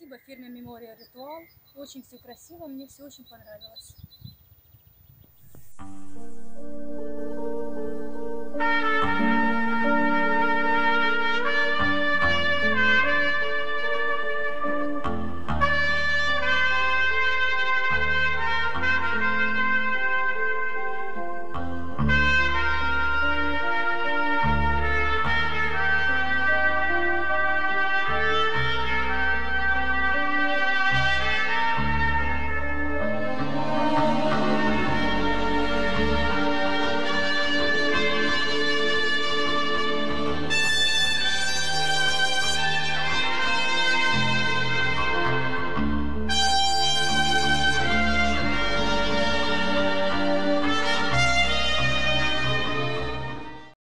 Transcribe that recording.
Спасибо фирме Мемория Ритуал. Очень все красиво, мне все очень понравилось.